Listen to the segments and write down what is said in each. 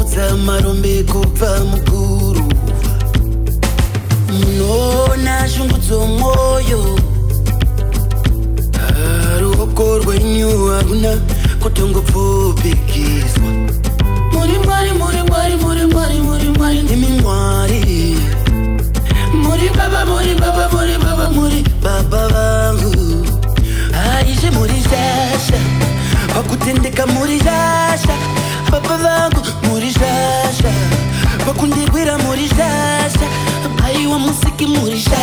kuudza marombe kubva mukuru munoona shungu dzomwoyo ruoko rwenyu hakuna kutongopfupikizwa muri mwari muri mwari muri mwari muri mwari nemi mwari muri baba muri baba muri baba muri baba vangu haizve muri zasha wakutendeka muri zasha Nasce que murijaja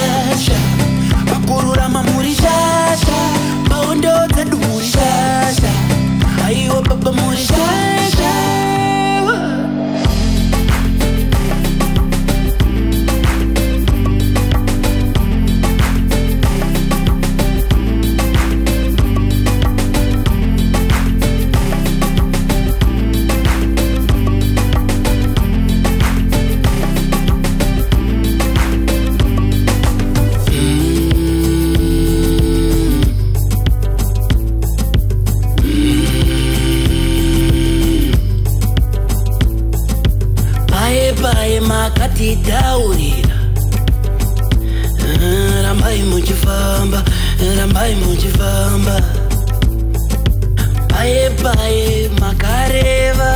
paye makatitaurira eh, rambai muchifamba eh, rambai muchifamba paye paye makareva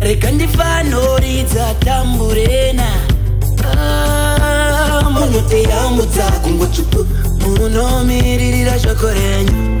rekandifanoridza tamburena ah, munhu teyambutsa kungotsvuku munomiririra zvakorenyu